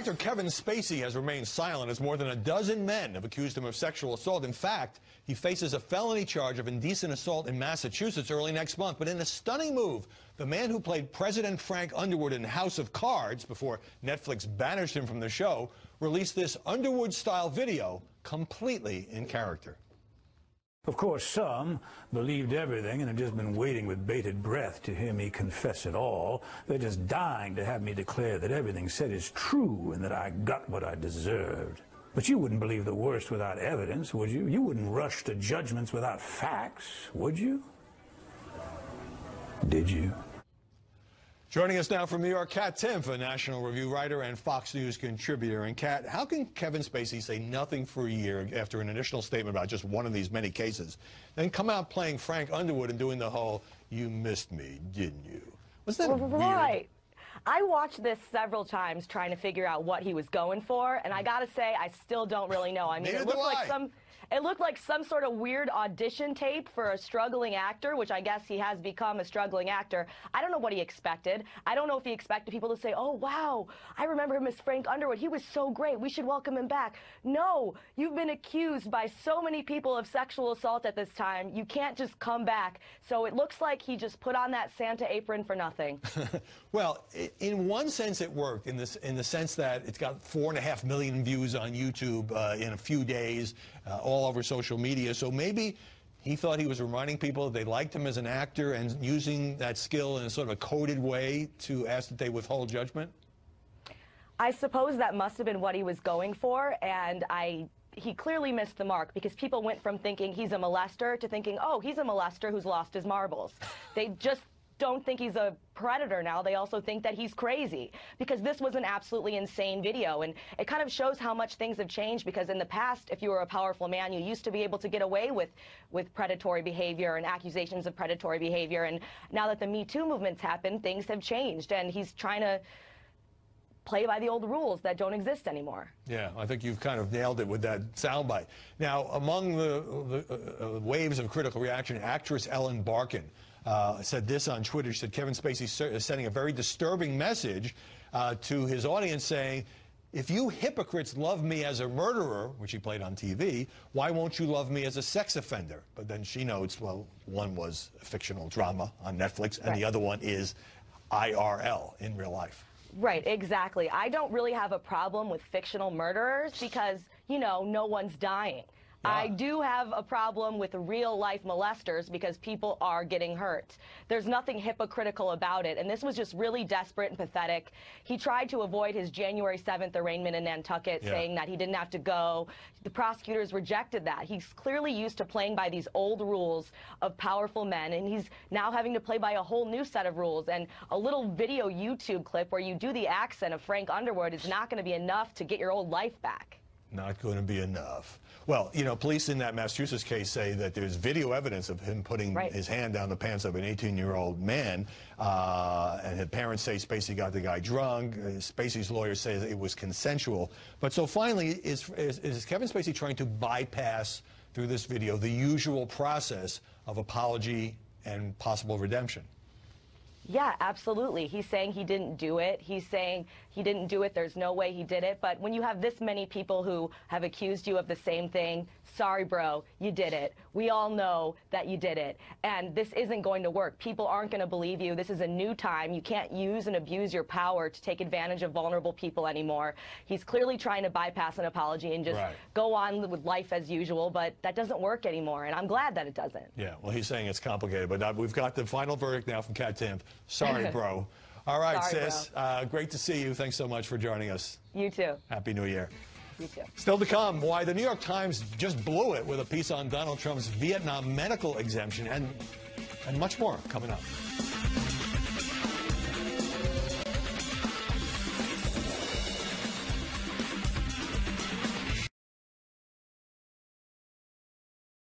Actor Kevin Spacey has remained silent as more than a dozen men have accused him of sexual assault. In fact, he faces a felony charge of indecent assault in Massachusetts early next month. But in a stunning move, the man who played President Frank Underwood in House of Cards before Netflix banished him from the show released this Underwood-style video completely in character. Of course, some believed everything and have just been waiting with bated breath to hear me confess it all. They're just dying to have me declare that everything said is true and that I got what I deserved. But you wouldn't believe the worst without evidence, would you? You wouldn't rush to judgments without facts, would you? Did you? Joining us now from New York, Kat Timpf, a National Review writer and Fox News contributor. And Kat, how can Kevin Spacey say nothing for a year after an initial statement about just one of these many cases, then come out playing Frank Underwood and doing the whole "You missed me, didn't you"? Was that right. weird? Right. I watched this several times trying to figure out what he was going for, and I gotta say, I still don't really know. I mean, Neither it looked like I. some. It looked like some sort of weird audition tape for a struggling actor, which I guess he has become a struggling actor. I don't know what he expected. I don't know if he expected people to say, oh, wow, I remember him as Frank Underwood. He was so great. We should welcome him back. No, you've been accused by so many people of sexual assault at this time. You can't just come back. So it looks like he just put on that Santa apron for nothing. Well, in one sense, it worked in this in the sense that it's got four and a half million views on YouTube uh, in a few days, uh, all over social media. So maybe he thought he was reminding people they liked him as an actor and using that skill in a sort of a coded way to ask that they withhold judgment. I suppose that must have been what he was going for, and I he clearly missed the mark because people went from thinking he's a molester to thinking, oh, he's a molester who's lost his marbles. They just don't think he's a predator now. They also think that he's crazy because this was an absolutely insane video. And it kind of shows how much things have changed because in the past, if you were a powerful man, you used to be able to get away with, with predatory behavior and accusations of predatory behavior. And now that the Me Too movement's happened, things have changed. And he's trying to play by the old rules that don't exist anymore. Yeah, I think you've kind of nailed it with that soundbite. Now, among the, the uh, uh, waves of critical reaction, actress Ellen Barkin uh, said this on Twitter. She said Kevin Spacey is sending a very disturbing message uh, to his audience saying, if you hypocrites love me as a murderer, which he played on TV, why won't you love me as a sex offender? But then she notes, well, one was a fictional drama on Netflix, and the other one is IRL in real life. Right, exactly. I don't really have a problem with fictional murderers because, you know, no one's dying. I do have a problem with real life molesters because people are getting hurt. There's nothing hypocritical about it. And this was just really desperate and pathetic. He tried to avoid his January 7th arraignment in Nantucket, Yeah. saying that he didn't have to go. The prosecutors rejected that. He's clearly used to playing by these old rules of powerful men, and he's now having to play by a whole new set of rules. And a little video YouTube clip where you do the accent of Frank Underwood is not going to be enough to get your old life back. Not going to be enough. Well, you know, police in that Massachusetts case say that there's video evidence of him putting Right. his hand down the pants of an 18-year-old man, uh, and his parents say Spacey got the guy drunk. Uh, Spacey's lawyer says it was consensual. But so finally, is, is, is Kevin Spacey trying to bypass through this video the usual process of apology and possible redemption? Yeah, absolutely. He's saying he didn't do it. He's saying he didn't do it. There's no way he did it. But when you have this many people who have accused you of the same thing, sorry, bro, you did it. We all know that you did it. And this isn't going to work. People aren't going to believe you. This is a new time. You can't use and abuse your power to take advantage of vulnerable people anymore. He's clearly trying to bypass an apology and just Right. go on with life as usual. But that doesn't work anymore. And I'm glad that it doesn't. Yeah, well, he's saying it's complicated, but uh, we've got the final verdict now from Kat Timpf. Sorry, bro. All right, Sorry, sis. Uh, great to see you. Thanks so much for joining us. You too. Happy New Year. You too. Still to come, why the New York Times just blew it with a piece on Donald Trump's Vietnam medical exemption and, and much more coming up.